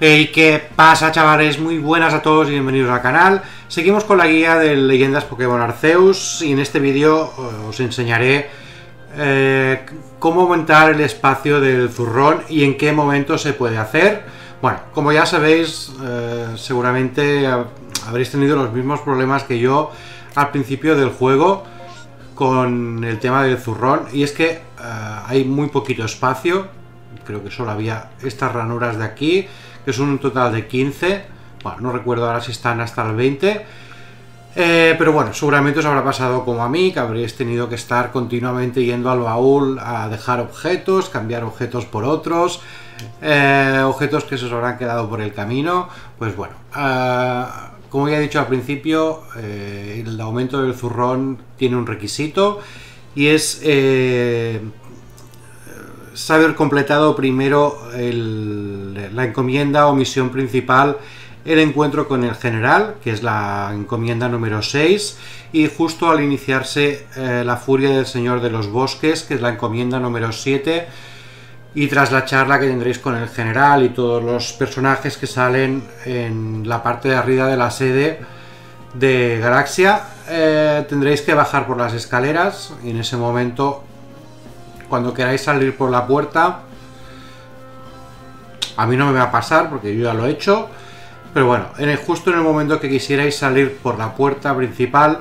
Hey, ¿qué pasa chavales? Muy buenas a todos y bienvenidos al canal. Seguimos con la guía de leyendas Pokémon Arceus y en este vídeo eh, os enseñaré eh, cómo aumentar el espacio del zurrón y en qué momento se puede hacer. Bueno, como ya sabéis, eh, seguramente habréis tenido los mismos problemas que yo al principio del juego con el tema del zurrón y es que hay muy poquito espacio. Creo que solo había estas ranuras de aquí que son un total de 15. Bueno, no recuerdo ahora si están hasta el 20. Eh, pero bueno, seguramente os habrá pasado como a mí, que habréis tenido que estar continuamente yendo al baúl a dejar objetos, cambiar objetos por otros, eh, objetos que se os habrán quedado por el camino. Pues bueno, eh, como ya he dicho al principio, el aumento del zurrón tiene un requisito y es haber completado primero la encomienda o misión principal, el encuentro con el general, que es la encomienda número 6, y justo al iniciarse eh, la furia del Señor de los Bosques, que es la encomienda número 7, y tras la charla que tendréis con el general y todos los personajes que salen en la parte de arriba de la sede de Galaxia, eh, tendréis que bajar por las escaleras y en ese momento cuando queráis salir por la puerta, a mí no me va a pasar porque yo ya lo he hecho. Pero bueno, en el, justo en el momento que quisierais salir por la puerta principal,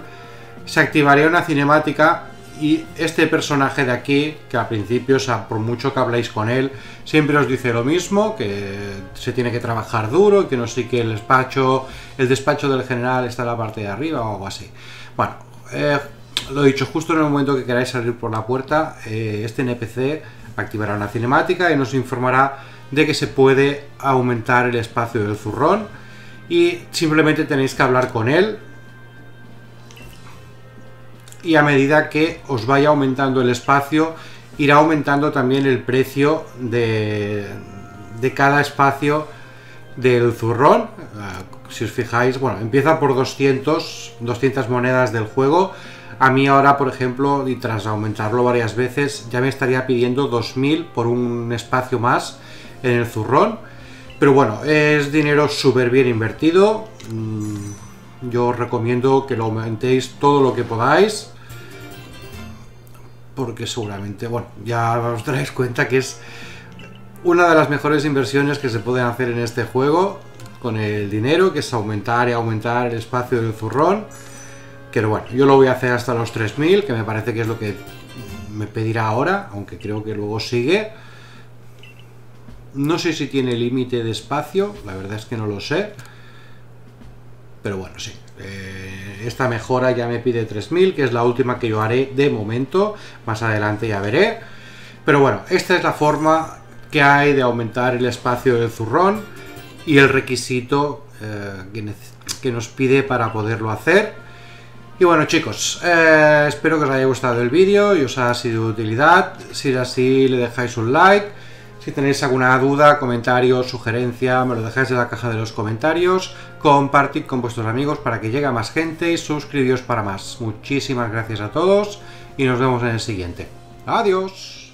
se activaría una cinemática y este personaje de aquí, que al principio, o sea, por mucho que habléis con él, siempre os dice lo mismo, que se tiene que trabajar duro, que no sé que el despacho, el despacho del general está en la parte de arriba o algo así. Bueno, eh, lo dicho, justo en el momento que queráis salir por la puerta, eh, este NPC activará una cinemática y nos informará de que se puede aumentar el espacio del zurrón y simplemente tenéis que hablar con él. Y a medida que os vaya aumentando el espacio irá aumentando también el precio de, de cada espacio del zurrón. Ah, si os fijáis, bueno, empieza por 200 200 monedas del juego a mí ahora, por ejemplo, y tras aumentarlo varias veces, ya me estaría pidiendo 2.000 por un espacio más en el zurrón. Pero bueno, es dinero súper bien invertido. Mm, yo os recomiendo que lo aumentéis todo lo que podáis. Porque seguramente, bueno, ya os daréis cuenta que es una de las mejores inversiones que se pueden hacer en este juego con el dinero, que es aumentar y aumentar el espacio del zurrón. Pero bueno, yo lo voy a hacer hasta los 3000, que me parece que es lo que me pedirá ahora, aunque creo que luego sigue. No sé si tiene límite de espacio, la verdad es que no lo sé. Pero bueno, sí. Eh, esta mejora ya me pide 3000, que es la última que yo haré de momento. Más adelante ya veré. Pero bueno, esta es la forma que hay de aumentar el espacio del zurrón y el requisito eh, que, que nos pide para poderlo hacer. Y bueno chicos, eh, espero que os haya gustado el vídeo y os haya sido de utilidad. Si es así, le dejáis un like. Si tenéis alguna duda, comentario, sugerencia, me lo dejáis en la caja de los comentarios. Compartid con vuestros amigos para que llegue a más gente y suscribíos para más. Muchísimas gracias a todos y nos vemos en el siguiente. Adiós.